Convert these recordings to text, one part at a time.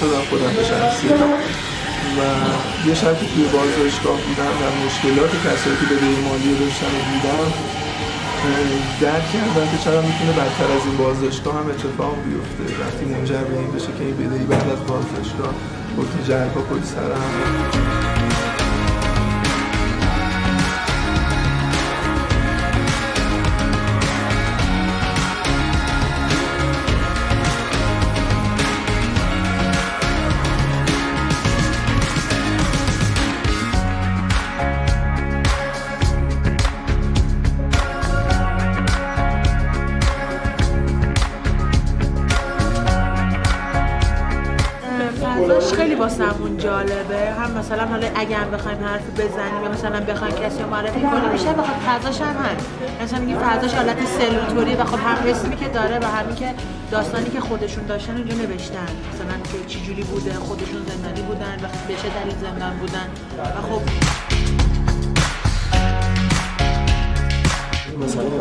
شدم خودم به شخصی و یه شرطی توی بازداشتگاه بودم و مشکلات کسایی که بدهی مالی داشتن رو دیدم درک کردم که چرا می‌تونه بدتر از این بازداشتگاه هم اتفاق بیفته. وقتی منجر به این بشه که این بدهی بعد از بازداشتگاه حکم جرگا پشت سر هم فضاش خیلی واسمون جالبه. هم مثلا حالا اگه هم بخوایم حرف بزنیم یا مثلا بخوایم کسی رو معرفی کنیم بیشتر بخواد فضاش هم هست. مثلا میگه فضاش حالت سلوتوری و خب هم اسمی که داره و همین که داستانی که خودشون داشتن اونجا نوشتن. مثلا که چی جوری بوده خودشون زندانی بودن و به چه دلیل زندان بودن. و خب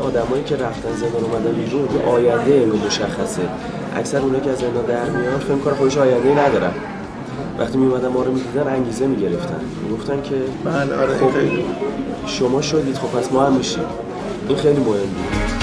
آدمایی که رفتن زندان اومدن بیرون که آینده اینو مشخصه. اکثر اونایی که از زندان در میان فکر کار خودش آینده ندارن. وقتی میومدن ما رو می‌دیدن انگیزه می‌گرفتن. می‌گفتن که من آره خب شما شدید خب پس ما هم میشیم. این خیلی مهم بود